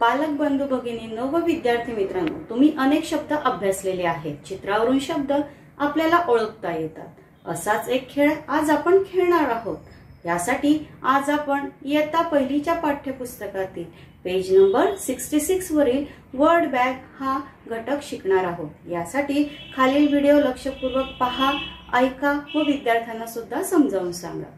पालक बंधू भगिनींनो व विद्यार्थी मित्रांनो तुम्ही अनेक शब्द अभ्यासलेले आहेत. चित्रावरून शब्द आपल्याला ओळखता येतात. असाच एक खेळ आज आपण खेळणार आहोत. यासाठी आज आपण इयत्ता पहिलीच्या पाठ्यपुस्तकातील पेज नंबर सिक्स्टी सिक्स वरील वर्ड बॅग हा घटक शिकणार आहोत. यासाठी खालील व्हिडिओ लक्षपूर्वक पहा ऐका व विद्यार्थ्यांना सुद्धा समजावून सांगा.